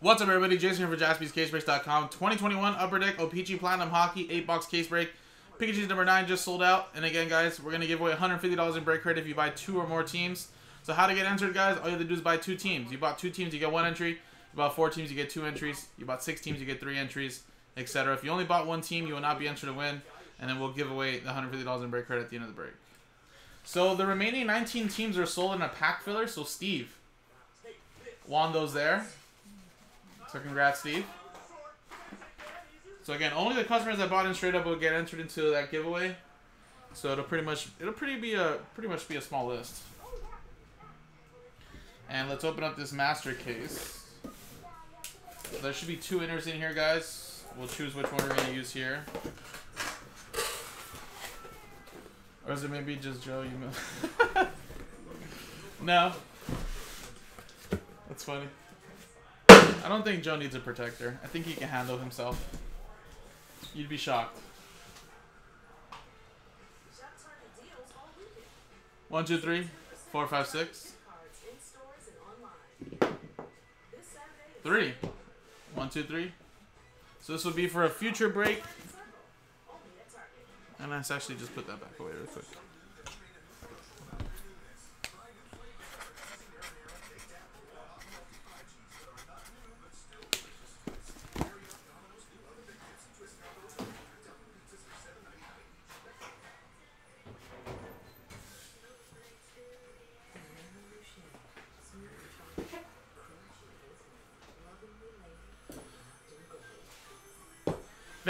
What's up, everybody? Jason here for JaspysCaseBreaks.com. 2021 Upper Deck OPC Platinum Hockey 8-box case break. Pikachu's number 9 just sold out. And again, guys, we're going to give away $150 in break credit if you buy two or more teams. So how to get entered, guys? All you have to do is buy two teams. You bought two teams, you get one entry. You bought four teams, you get two entries. You bought six teams, you get three entries, etc. If you only bought one team, you will not be entered to win. And then we'll give away the $150 in break credit at the end of the break. So the remaining 19 teams are sold in a pack filler. So Steve won those there. So congrats, Steve. So again, only the customers that bought in straight up will get entered into that giveaway. So it'll pretty much it'll pretty be a pretty much be a small list. And let's open up this master case. There should be two winners in here, guys. We'll choose which one we're gonna use here. Or is it maybe just Joe? You know? no. That's funny. I don't think Joe needs a protector. I think he can handle himself. You'd be shocked. One, two, three, four, five, six. Three. One, two, three. So this will be for a future break. And let's actually just put that back away real quick.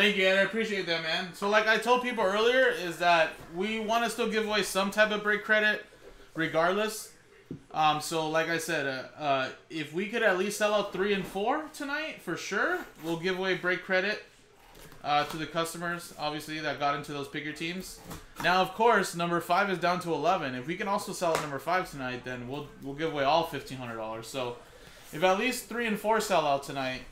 Thank you, Ed. I appreciate that, man. So, like I told people earlier, is that we want to still give away some type of break credit, regardless. Um, so, like I said, uh, uh, if we could at least sell out three and four tonight, for sure, we'll give away break credit uh, to the customers, obviously, that got into those bigger teams. Now, of course, number five is down to 11. If we can also sell at number five tonight, then we'll, we'll give away all $1,500. So, if at least three and four sell out tonight,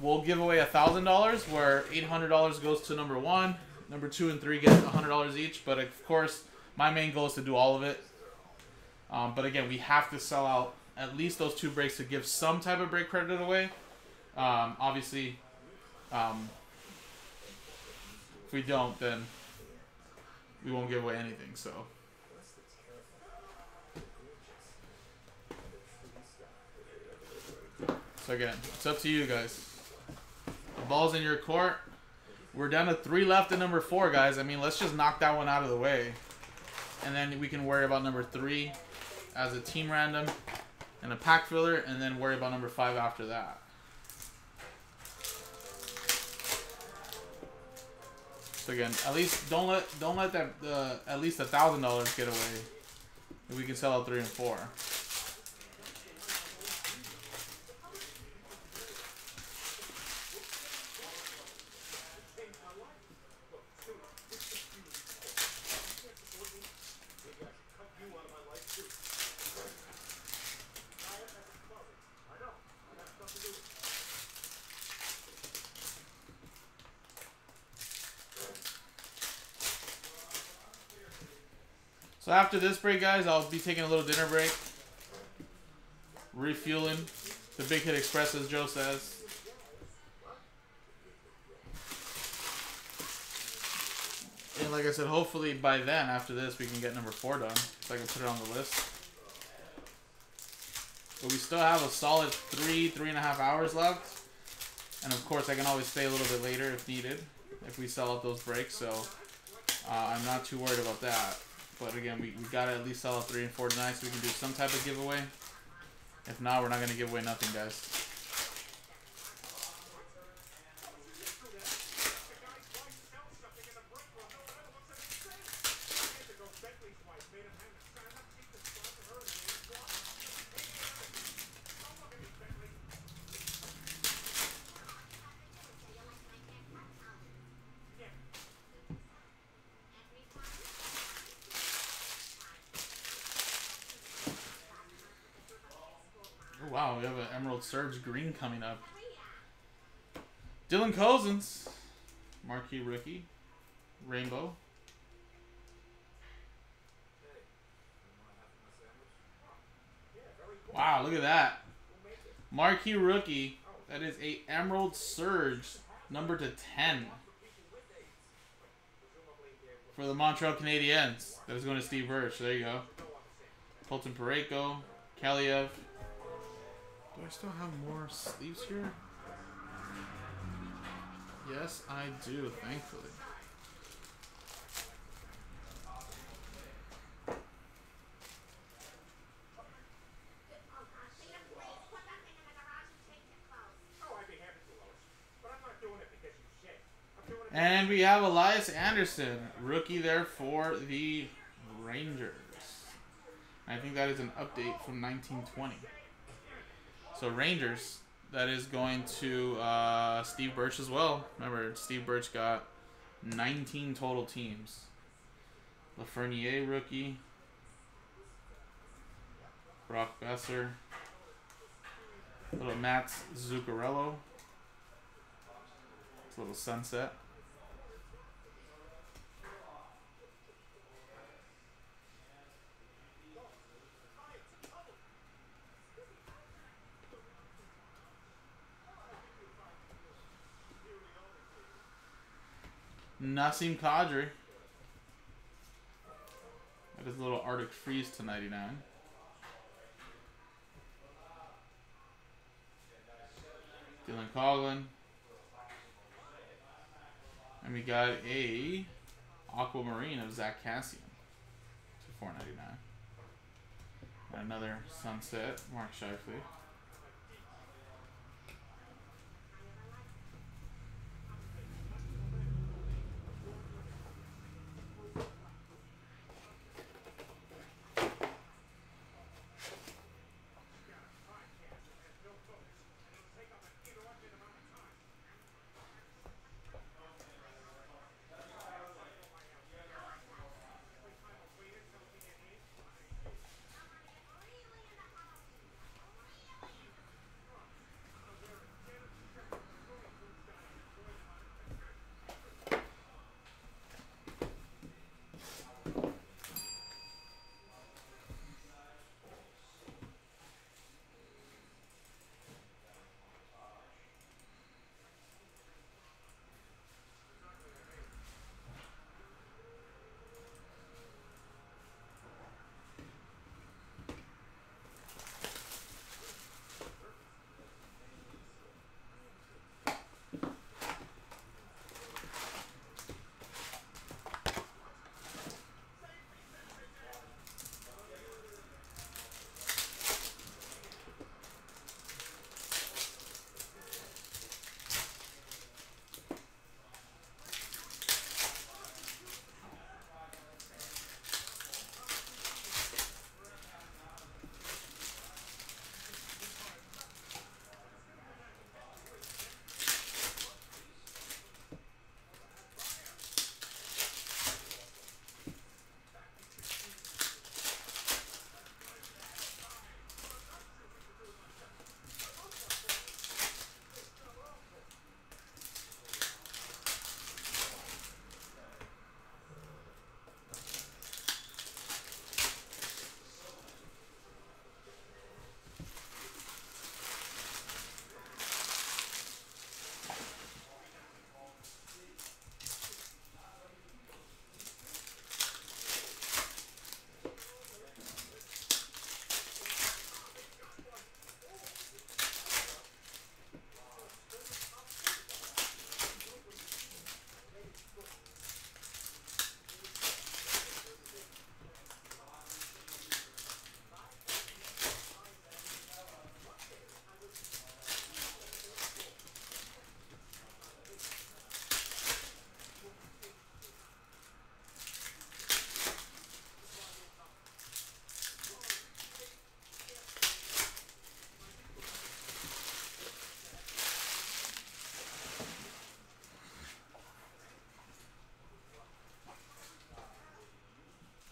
we'll give away a thousand dollars where eight hundred dollars goes to number one number two and three get a hundred dollars each but of course my main goal is to do all of it. Um, but again we have to sell out at least those two breaks to give some type of break credit away. Um, obviously um, if we don't then we won't give away anything so. So again it's up to you guys The ball's in your court. We're down to three left in number four, guys. I mean, let's just knock that one out of the way. And then we can worry about number three as a team random and a pack filler, and then worry about number five after that. So again, at least don't let don't let that uh, at least a thousand dollars get away. We can sell out three and four. So after this break, guys, I'll be taking a little dinner break. Refueling. The Big Hit Express, as Joe says. And like I said, hopefully by then, after this, we can get number four done. So I can put it on the list. But we still have a solid three, three and a half hours left. And of course, I can always stay a little bit later if needed, if we sell out those breaks. So uh, I'm not too worried about that. But again, we, we gotta at least sell a 3 and 4 tonight so we can do some type of giveaway. If not, we're not gonna give away nothing, guys. Wow, we have an Emerald Surge Green coming up. Dylan Cozens, marquee rookie, Rainbow. Wow, look at that. Marquee rookie, That is a Emerald Surge, number to 10. For the Montreal Canadiens. That is going to Steve Birch. There you go. Colton Parayko, Kaliyev. Do I still have more sleeves here? Yes, I do, thankfully. And we have Elias Anderson, rookie there for the Rangers. I think that is an update from 1920. So Rangers, that is going to uh, Steve Birch as well. Remember, Steve Birch got 19 total teams. Lafreniere rookie. Brock Boeser. Little Mats Zuccarello. It's a little sunset. Nazem Kadri. That is a little Arctic Freeze to 99. Dylan Coghlan. And we got a Aquamarine of Zack Kassian to 499. Another Sunset, Mark Scheifele.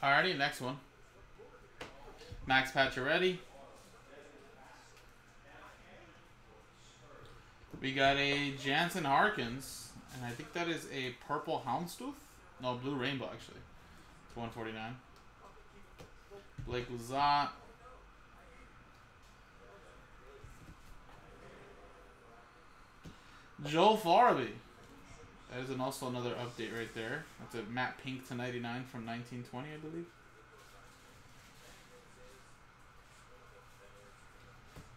Alrighty, next one. Max Pacioretty. We got a Jansen Harkins, and I think that is a purple Houndstooth. No, blue rainbow actually. It's 149. Blake Lizotte. Joel Farabee. That is an also another update right there. That's a matte pink to 99 from 1920, I believe.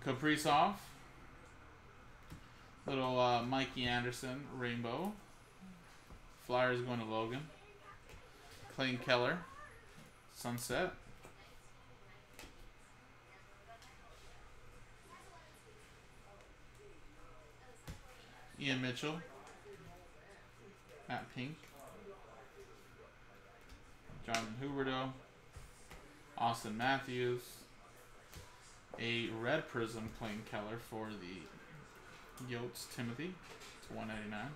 Kaprizov. Little uh, Mikey Anderson rainbow. Flyers going to Logan. Clayton Keller. Sunset. Ian Mitchell. Matt Pink. Jonathan Huberdeau. Auston Matthews. A red prism Clayton Keller for the Yotes Timothy. It's 199.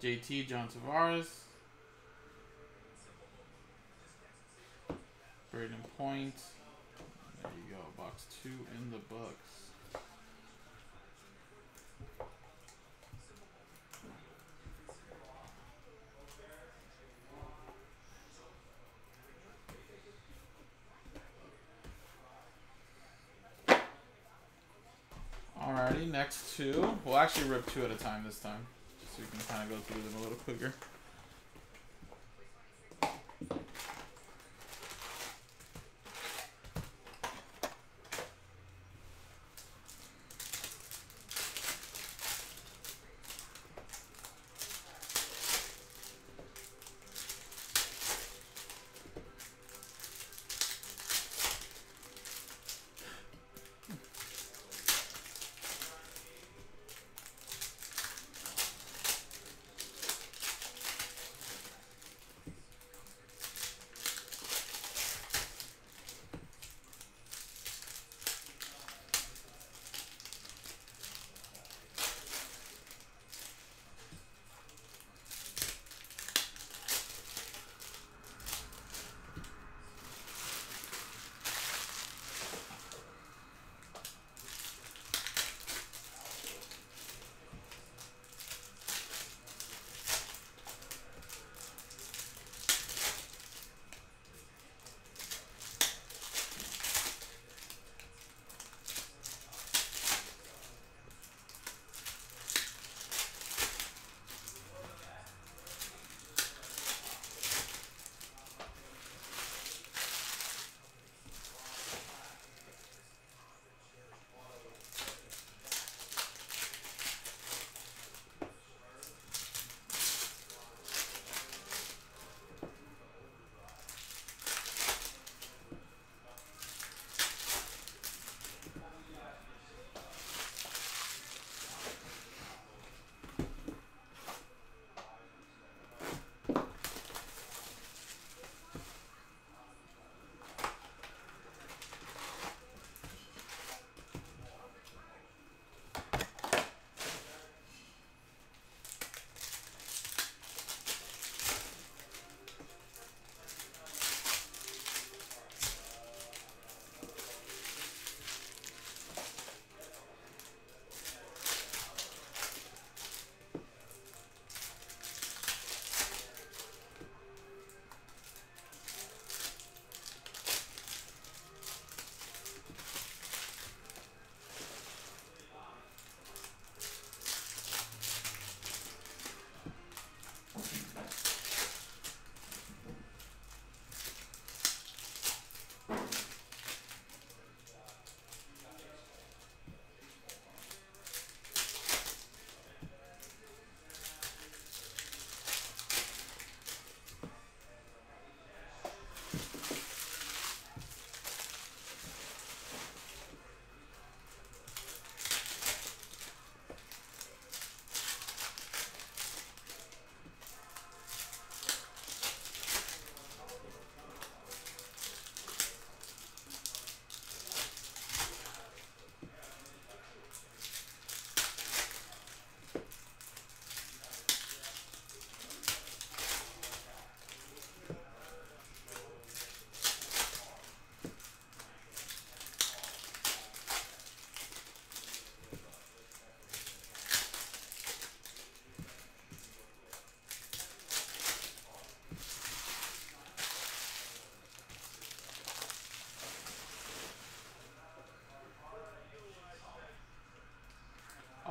JT John Tavares. Braden Point. There you go. Box two in the books. Alrighty, next two. We'll actually rip two at a time this time. So we can kind of go through them a little quicker.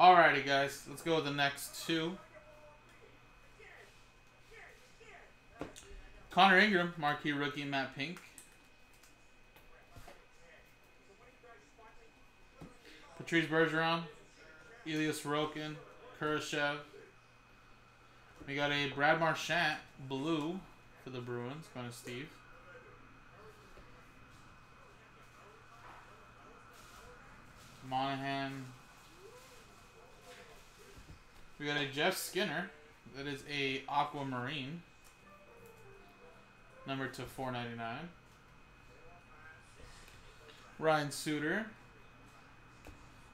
Alrighty, guys. Let's go with the next two. Connor Ingram, marquee rookie, matte pink. Patrice Bergeron, Elias Rokhin, Kurashev. We got a Brad Marchand blue for the Bruins, going to Steve. Monahan. We got a Jeff Skinner. That is a Aquamarine. Number to 499. Ryan Suter.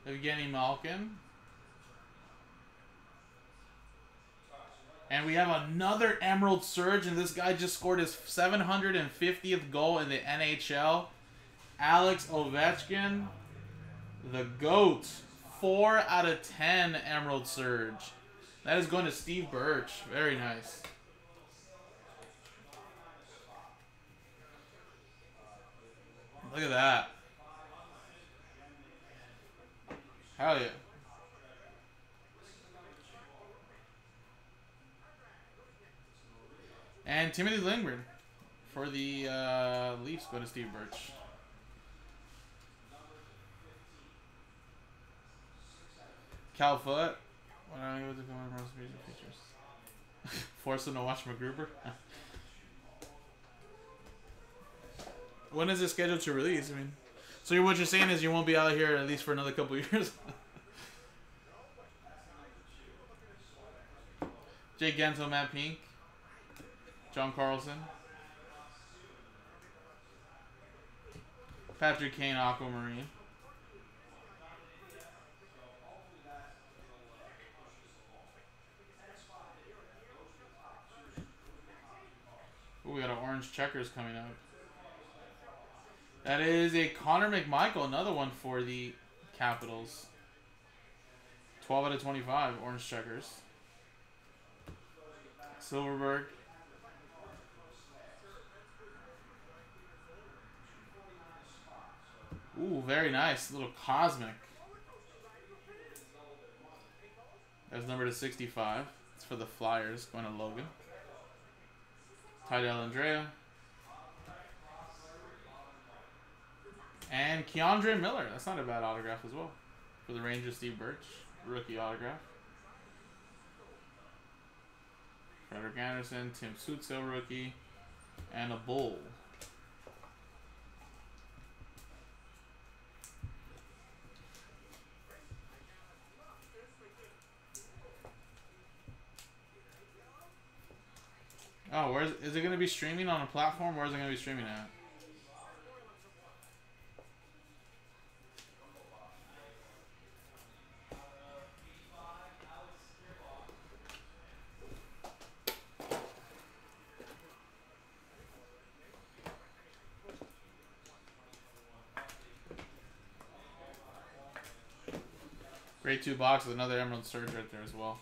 Evgeny Malkin. And we have another Emerald Surge, and this guy just scored his 750th goal in the NHL. Alex Ovechkin, the GOAT. 4 out of 10 Emerald Surge. That is going to Steve Birch. Very nice. Look at that. Hell yeah. And Timothy Liljegren for the uh, Leafs go to Steve Birch. Cal Foote. When I able to on most music features. Force him to watch MacGruber. when is it scheduled to release? I mean, so what you're saying is you won't be out here at least for another couple years. Jake Guentzel, matte pink, John Carlson, Patrick Kane, Aquamarine. Ooh, we got an orange checkers coming up. That is a Connor McMichael, another one for the Capitals. 12 out of 25, orange checkers. Silverberg. Ooh, very nice. little cosmic. That's number to 65. It's for the Flyers, going to Logan. Ty Dellandrea. And K'Andre Miller. That's not a bad autograph as well. For the Rangers, Steve Birch. Rookie autograph. Frederik Andersen, Tim Stützle rookie. And a Bull. Oh, where's is it going to be streaming on a platform? Where is it going to be streaming at? Great two boxes, another Emerald Surge right there as well.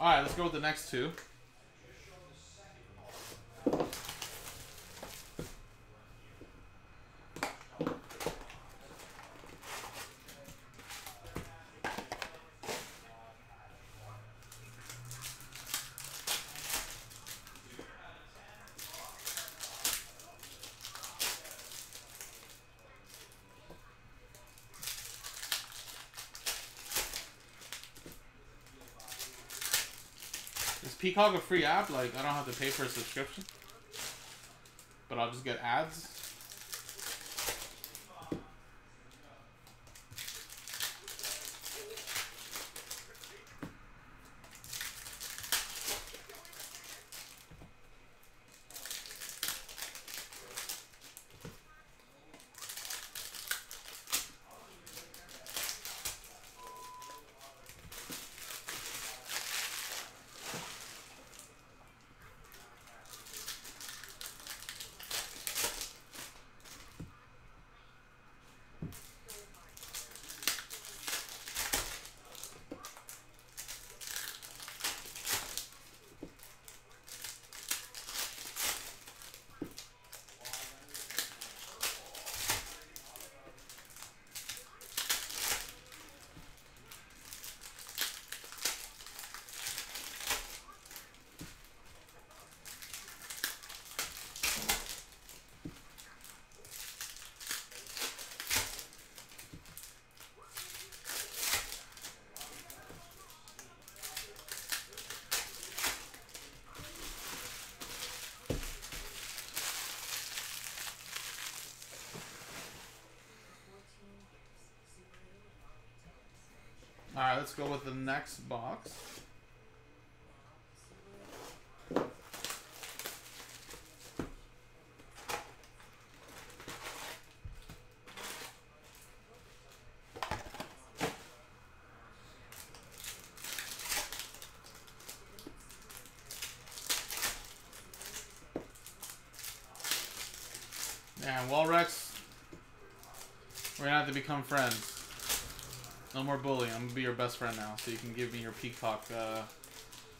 Alright, let's go with the next two. Peacock a free app? Like, I don't have to pay for a subscription? But I'll just get ads? Alright, let's go with the next box. And well, Rex, we're gonna have to become friends. Bullying. I'm gonna be your best friend now, so you can give me your Peacock uh,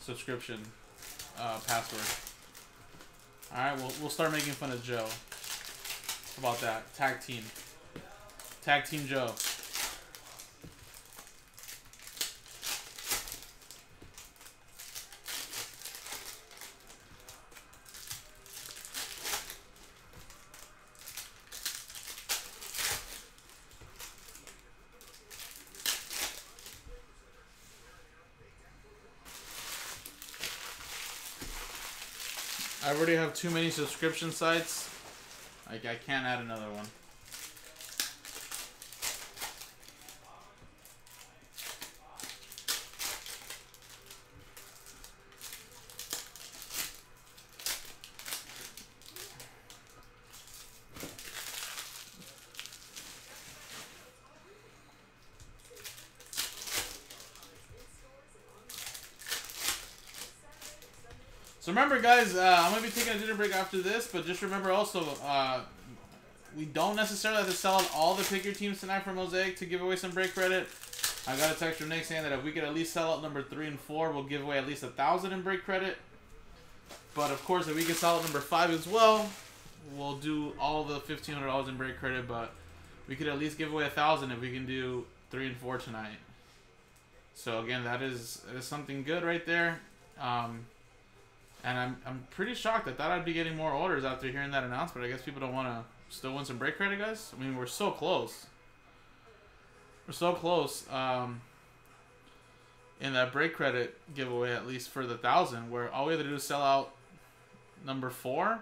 subscription uh, password. All right, we'll we'll start making fun of Joe. How about that? Tag team. Tag team Joe. I already have too many subscription sites. Like I can't add another one. Remember, guys, uh, I'm gonna be taking a dinner break after this, but just remember also, uh, we don't necessarily have to sell out all the pick your teams tonight for Mosaic to give away some break credit. I got a text from Nick saying that if we could at least sell out number three and four, we'll give away at least a thousand in break credit. But of course, if we can sell out number five as well, we'll do all the fifteen hundred dollars in break credit. But we could at least give away a thousand if we can do three and four tonight. So again, that is, that is something good right there. Um, and I'm, I'm pretty shocked. I thought I'd be getting more orders after hearing that announcement. I guess people don't want to still win some break credit, guys. I mean, we're so close. We're so close um, in that break credit giveaway, at least for the thousand, where all we have to do is sell out number four,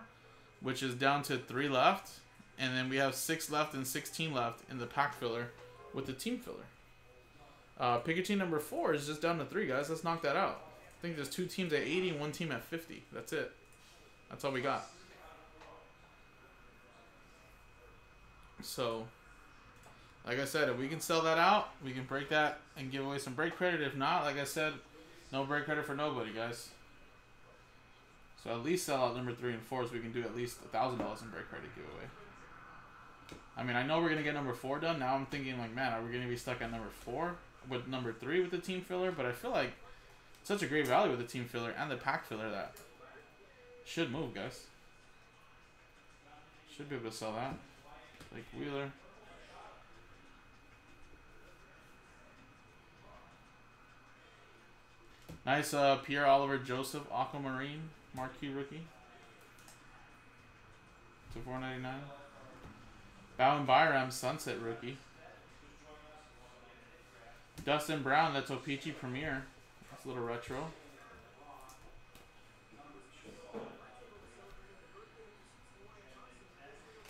which is down to three left, and then we have six left and 16 left in the pack filler with the team filler. Uh, team number four is just down to three, guys. Let's knock that out. I think there's two teams at 80 and one team at 50. That's it. That's all we got. So, like I said, if we can sell that out, we can break that and give away some break credit. If not, like I said, no break credit for nobody, guys. So at least sell out number three and four so we can do at least a thousand dollars in break credit giveaway. I mean, I know we're gonna get number four done. Now I'm thinking like, man, are we gonna be stuck at number four with number three with the team filler? But I feel like such a great value with the team filler and the pack filler that should move, guys. Should be able to sell that. Like Wheeler. Nice uh, Pierre-Olivier Joseph Aquamarine Marquee rookie. To 499. Bowen Byram Sunset rookie. Dustin Brown, that's O-Pee-Chee Premier. A little retro.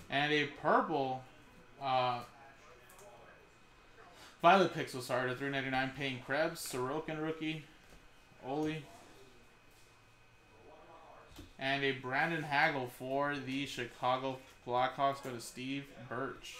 And a purple uh, Violet Pixel, sorry, to 399 Peyton Krebs, Sorokin rookie, Oli. And a Brandon Hagel for the Chicago Blackhawks go to Steve Birch.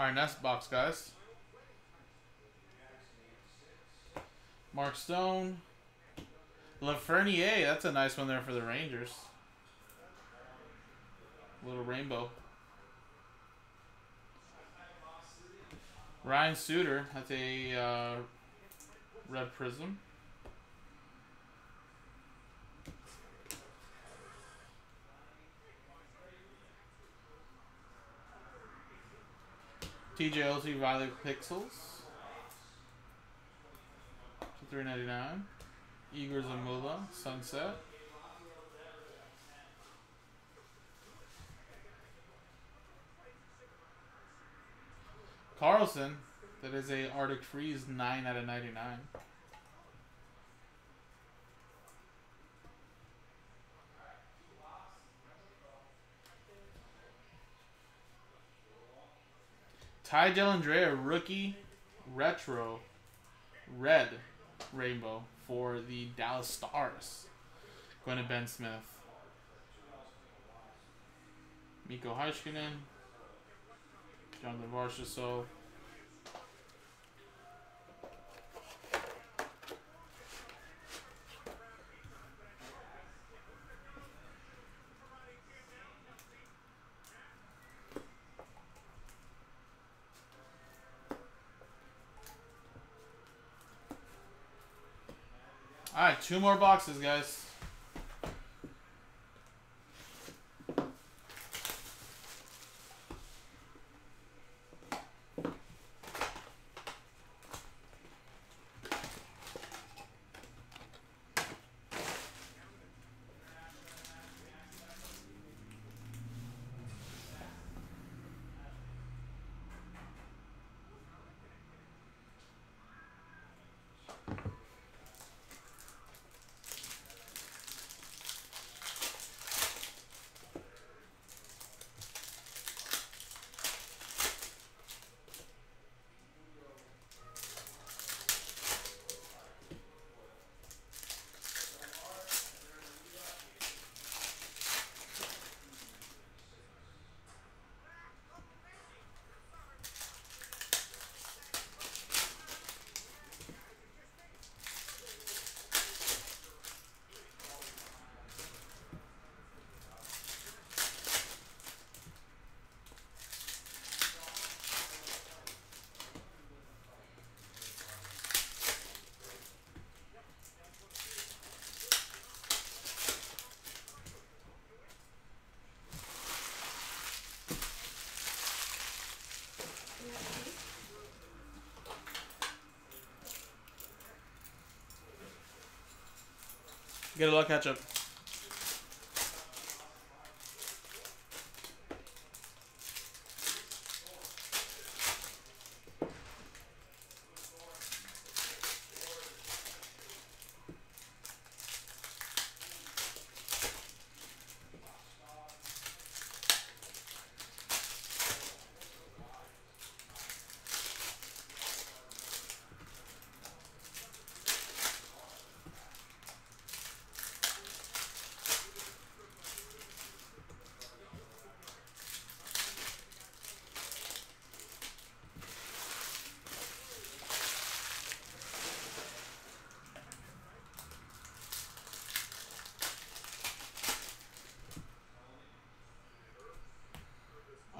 Alright, next box, guys. Mark Stone. Lafreniere, that's a nice one there for the Rangers. Little rainbow. Ryan Suter, that's a uh, red prism. TJ Riley Pixels. To 399. Igor Zamula, Sunset. Carlson, that is a Arctic Freeze 9 out of 99. Ty Dellandrea, rookie retro red rainbow for the Dallas Stars. Going to Ben Smith. Miro Heiskanen. Jonathan Marchessault. Alright, two more boxes, guys. Get a luck catch up.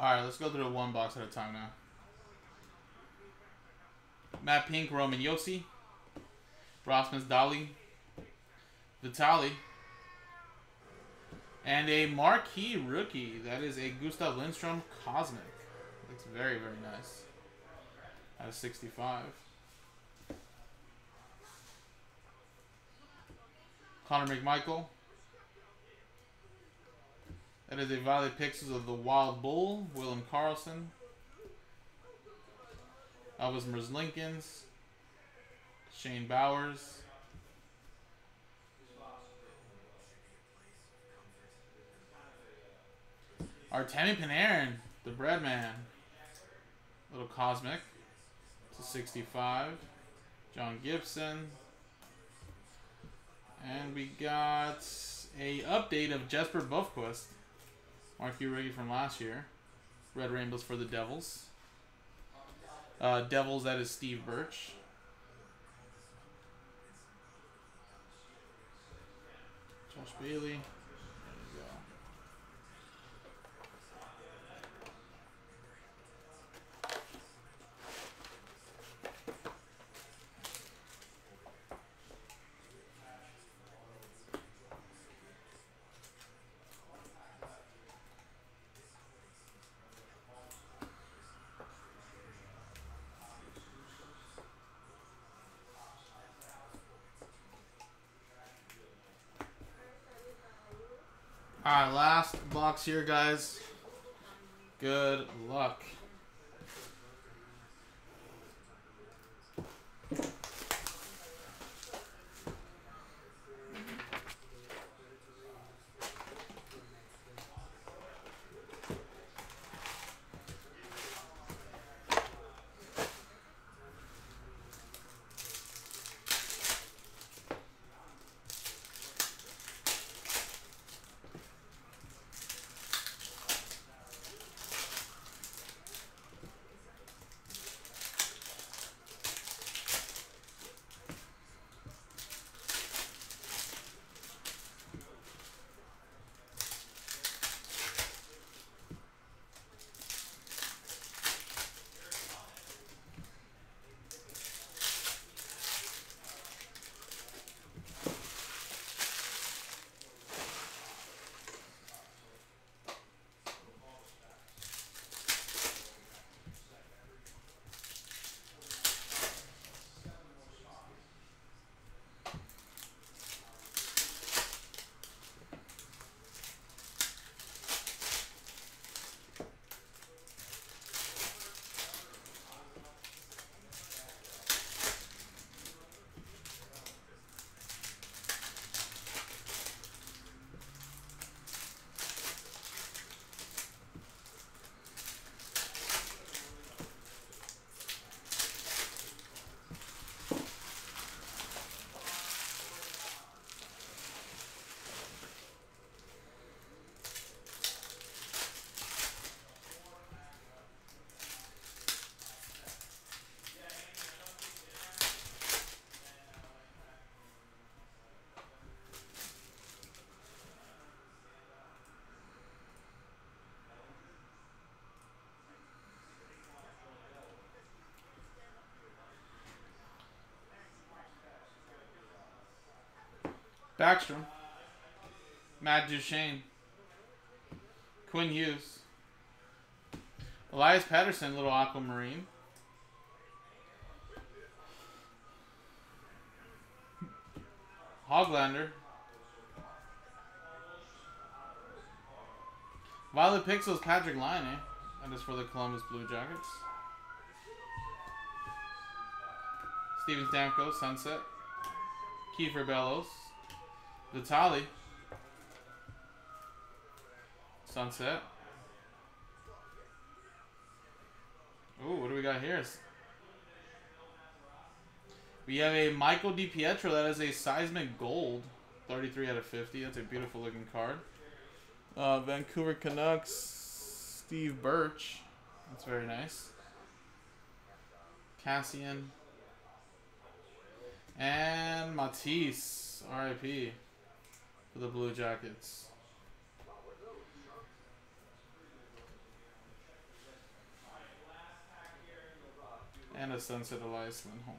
Alright, let's go through one box at a time now. matte pink, Roman Josi. Rasmus Dahlin. Vitali. And a marquee rookie. That is a Gustav Lindstrom Cosmic. Looks very, very nice. Out of 65. Connor McMichael. That is a Violet Pixels of the Wild Bill, William Karlsson. Elvis Merzlikins. Shane Bowers. Artemi Panarin, the bread man. Little Cosmic to 65. John Gibson. And we got a update of Jesper Boqvist. Marquee rookie from last year. Red Rainbows for the Devils. Uh, Devils, that is Steve Birch. Josh Bailey. Alright, last box here, guys. Good luck. Backstrom. Matt Duchene. Quinn Hughes. Elias Pettersson, little aquamarine. Hoglander. Violet Pixels, Patrik Laine, eh? That is for the Columbus Blue Jackets. Steven Stamkos, Sunset. Kiefer Bellows. Vitali. Sunset. Ooh, what do we got here? We have a Michael DiPietro. That is a Seismic Gold. 33 out of 50. That's a beautiful looking card. Uh, Vancouver Canucks. Steve Birch. That's very nice. Kassian. And Matiss. RIP for the Blue Jackets. And a Sunset Elias Lindholm.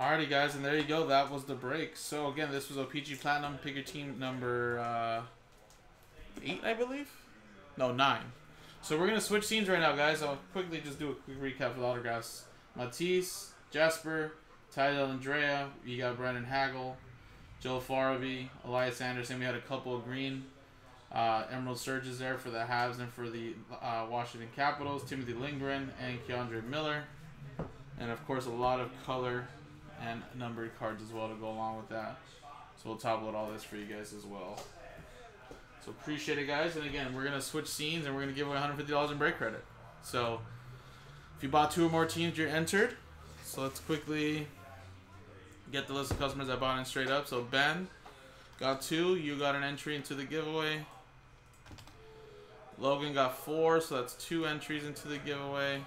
Alrighty guys, and there you go. That was the break. So again, this was OPC Platinum. Pick your team number uh, eight, I believe. No, nine. So we're gonna switch scenes right now, guys. I'll quickly just do a quick recap for the autographs. Matiss, Jasper, Ty Andrea. You got Brandon Hagel, Joel Farabee, Elias Anderson. We had a couple of green uh, Emerald Surges there for the Habs and for the uh, Washington Capitals. Timothy Liljegren and K'Andre Miller. And of course, a lot of color and numbered cards as well to go along with that. So we'll top load all this for you guys as well. So appreciate it, guys. And again, we're gonna switch scenes and we're gonna give away $150 in break credit. So if you bought two or more teams, you're entered. So let's quickly get the list of customers that bought in straight up. So Ben got two. You got an entry into the giveaway. Logan got four, so that's two entries into the giveaway.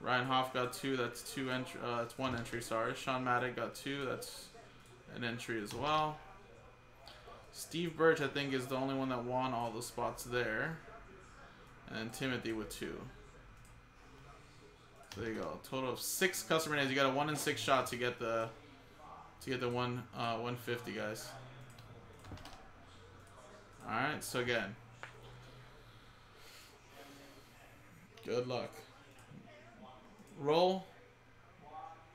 Ryan Hoff got two. That's two entry. Uh, that's one entry. Sorry. Sean Maddock got two. That's an entry as well. Steve Birch, I think, is the only one that won all the spots there. And Timothy with two. So there you go. Total of six customer names. You got a one in six shot to get the to get the one uh, 150, guys. All right. So again, Good luck. Roll.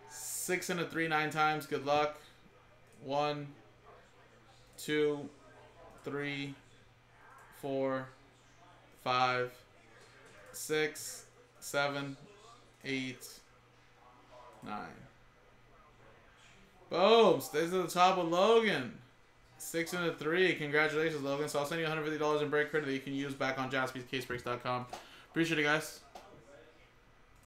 Six and a three nine times. Good luck. One, two, three, four, five, six, seven, eight, nine. Boom! Stays at the top of Logan. Six and a three. Congratulations, Logan. So I'll send you $150 in break credit that you can use back on jaspyscasebreaks.com. Appreciate it, guys.